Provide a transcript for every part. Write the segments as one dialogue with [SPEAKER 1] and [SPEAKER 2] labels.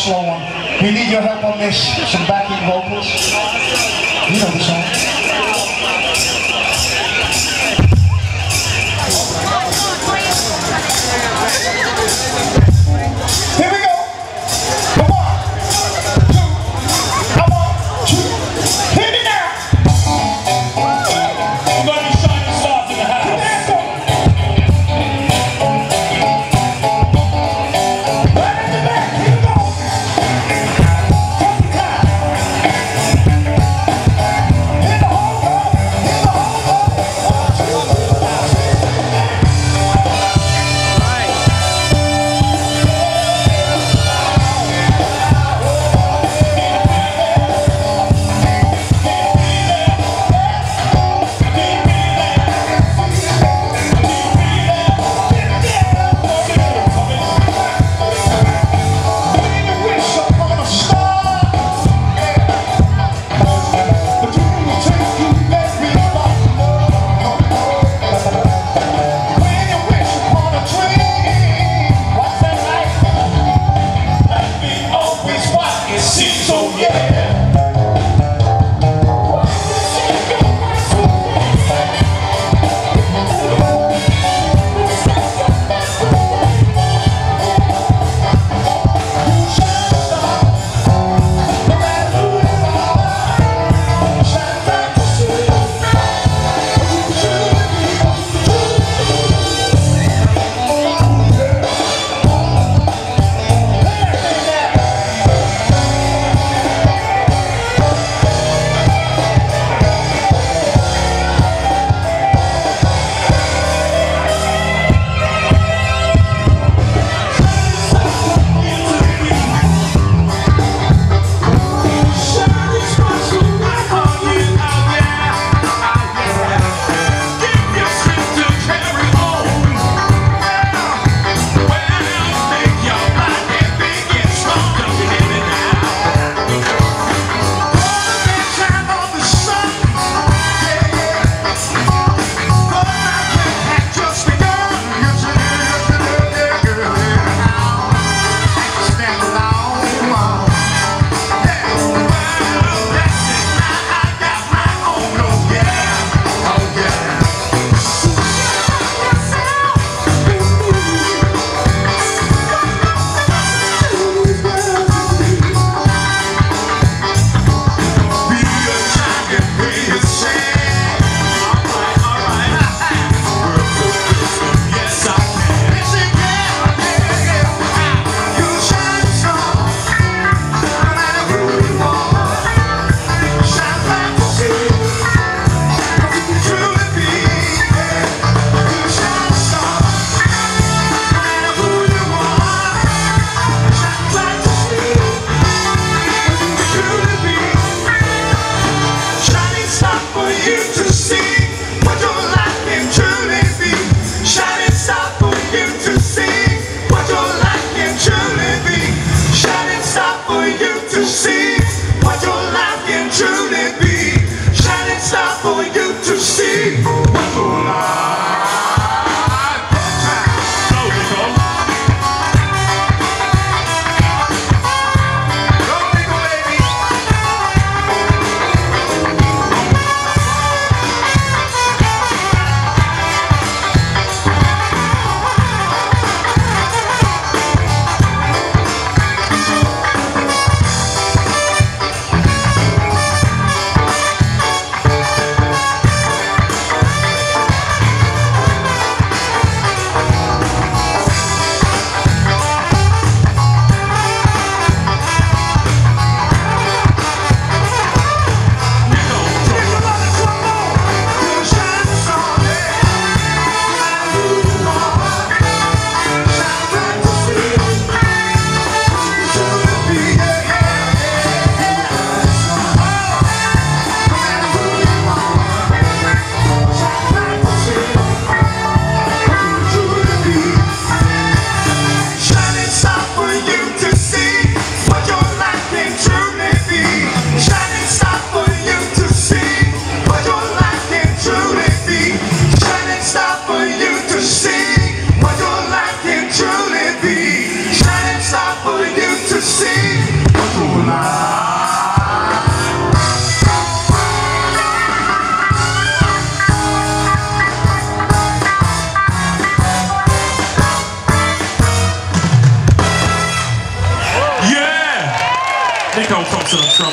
[SPEAKER 1] slow one. We need your help on this. Some backing vocals. You know the song.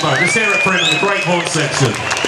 [SPEAKER 2] Thompson. Let's hear it for him in the great horn section.